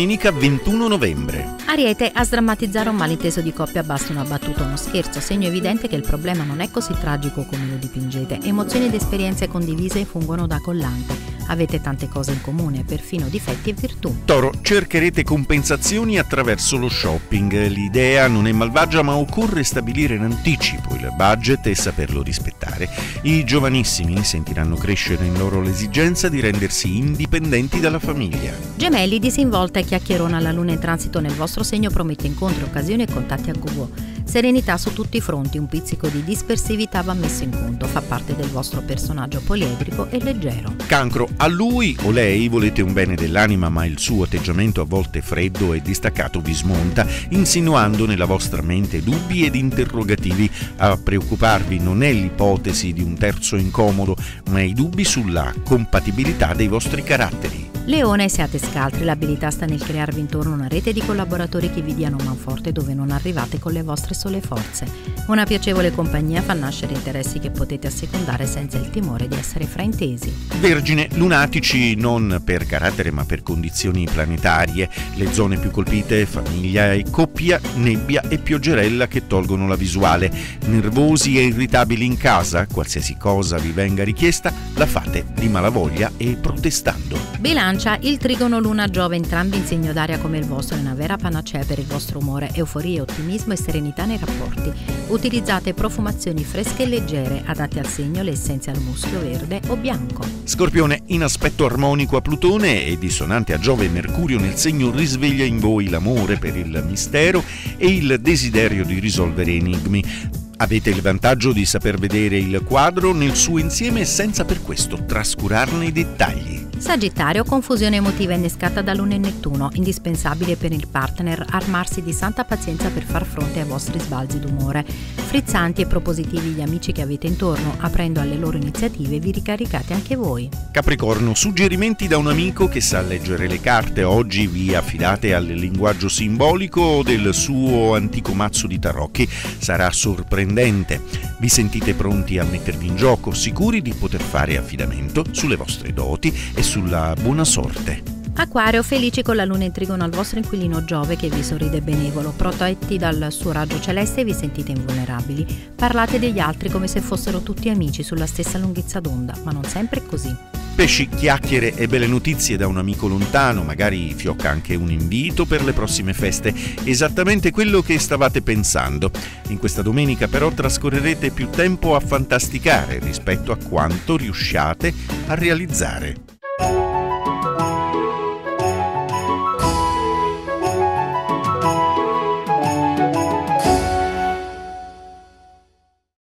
domenica 21 novembre. Ariete, a sdrammatizzare un malinteso di coppia basta una battuta uno scherzo, segno evidente che il problema non è così tragico come lo dipingete. Emozioni ed esperienze condivise fungono da collante. Avete tante cose in comune, perfino difetti e virtù. Toro, cercherete compensazioni attraverso lo shopping. L'idea non è malvagia, ma occorre stabilire in anticipo il budget e saperlo rispettare. I giovanissimi sentiranno crescere in loro l'esigenza di rendersi indipendenti dalla famiglia. Gemelli, disinvolta e chiacchierona la luna in transito nel vostro segno promette incontri, occasioni e contatti a go Serenità su tutti i fronti, un pizzico di dispersività va messo in conto, fa parte del vostro personaggio poliedrico e leggero. Cancro, a lui o lei volete un bene dell'anima, ma il suo atteggiamento a volte freddo e distaccato vi smonta, insinuando nella vostra mente dubbi ed interrogativi. A preoccuparvi non è l'ipotesi di un terzo incomodo, ma i dubbi sulla compatibilità dei vostri caratteri. Leone, siate scaltri, l'abilità sta nel crearvi intorno una rete di collaboratori che vi diano manforte dove non arrivate con le vostre sole forze. Una piacevole compagnia fa nascere interessi che potete assecondare senza il timore di essere fraintesi. Vergine, lunatici non per carattere ma per condizioni planetarie. Le zone più colpite, famiglia e coppia, nebbia e pioggerella che tolgono la visuale. Nervosi e irritabili in casa, qualsiasi cosa vi venga richiesta, la fate di malavoglia e protestando. Bilancia, il trigono luna Giove entrambi in segno d'aria come il vostro è una vera panacea per il vostro umore, euforia, ottimismo e serenità nei rapporti. Utilizzate profumazioni fresche e leggere, adatte al segno, le essenze al muschio verde o bianco. Scorpione, in aspetto armonico a Plutone e dissonante a Giove e Mercurio nel segno risveglia in voi l'amore per il mistero e il desiderio di risolvere enigmi. Avete il vantaggio di saper vedere il quadro nel suo insieme senza per questo trascurarne i dettagli. Sagittario, confusione emotiva innescata da Luna e Nettuno, indispensabile per il partner armarsi di santa pazienza per far fronte ai vostri sbalzi d'umore. Frizzanti e propositivi gli amici che avete intorno, aprendo alle loro iniziative vi ricaricate anche voi. Capricorno, suggerimenti da un amico che sa leggere le carte. Oggi vi affidate al linguaggio simbolico del suo antico mazzo di tarocchi. Sarà sorprendente. Vi sentite pronti a mettervi in gioco, sicuri di poter fare affidamento sulle vostre doti e sulla buona sorte. Acquario, felici con la luna in trigono al vostro inquilino Giove che vi sorride benevolo, protetti dal suo raggio celeste vi sentite invulnerabili. Parlate degli altri come se fossero tutti amici sulla stessa lunghezza d'onda, ma non sempre è così. Pesci, chiacchiere e belle notizie da un amico lontano, magari fiocca anche un invito per le prossime feste, esattamente quello che stavate pensando. In questa domenica però trascorrerete più tempo a fantasticare rispetto a quanto riusciate a realizzare.